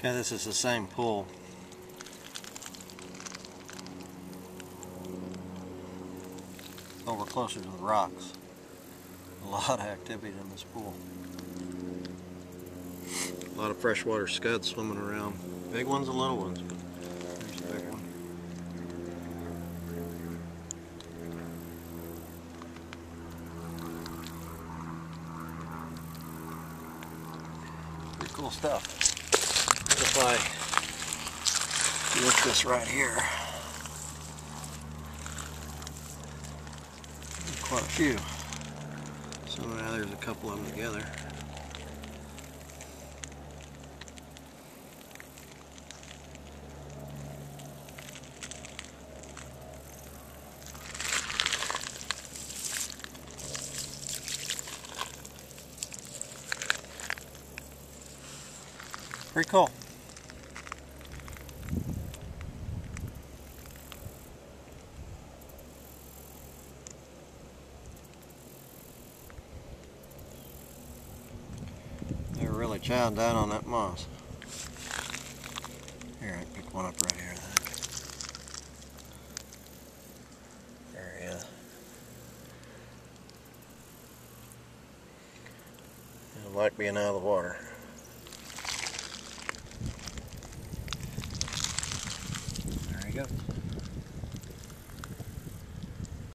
Okay, this is the same pool. Oh, Over closer to the rocks. A lot of activity in this pool. A lot of freshwater scuds swimming around. Big ones and little ones, there's a big one. Pretty cool stuff. If I lift this right here, quite a few. So now there's a couple of them together. Pretty cool. Really chowing down on that moss. Here, I pick one up right here. There he is. I like being out of the water. There he goes.